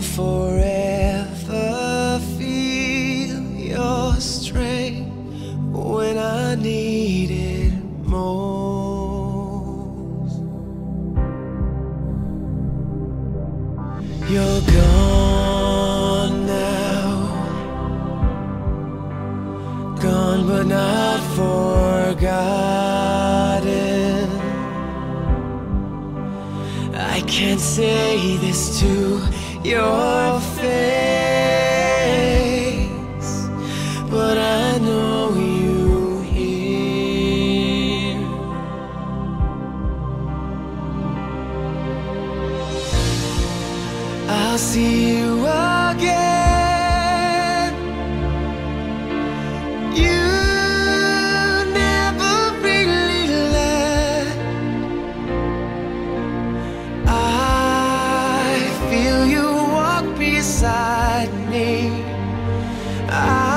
forever feel your strength when I need it most. You're gone now, gone but not forgotten. I can't say this to your I